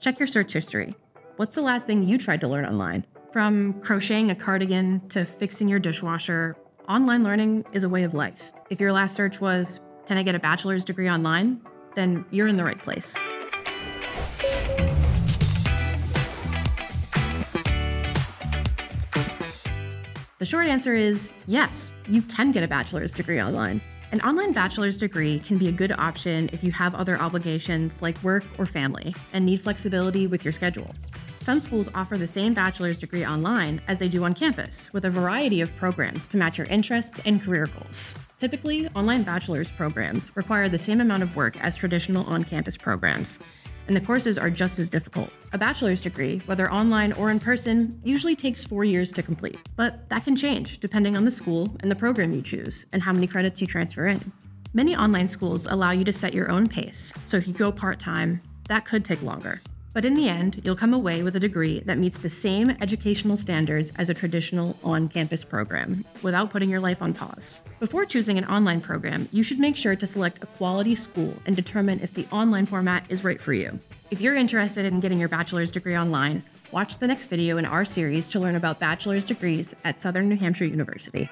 Check your search history. What's the last thing you tried to learn online? From crocheting a cardigan to fixing your dishwasher, online learning is a way of life. If your last search was, Can I get a bachelor's degree online? then you're in the right place. The short answer is yes, you can get a bachelor's degree online. An online bachelor's degree can be a good option if you have other obligations like work or family and need flexibility with your schedule. Some schools offer the same bachelor's degree online as they do on campus, with a variety of programs to match your interests and career goals. Typically, online bachelor's programs require the same amount of work as traditional on campus programs, and the courses are just as difficult. A bachelor's degree, whether online or in person, usually takes four years to complete, but that can change depending on the school and the program you choose and how many credits you transfer in. Many online schools allow you to set your own pace, so if you go part time, that could take longer. But in the end, you'll come away with a degree that meets the same educational standards as a traditional on campus program without putting your life on pause. Before choosing an online program, you should make sure to select a quality school and determine if the online format is right for you. If you're interested in getting your bachelor's degree online, watch the next video in our series to learn about bachelor's degrees at Southern New Hampshire University.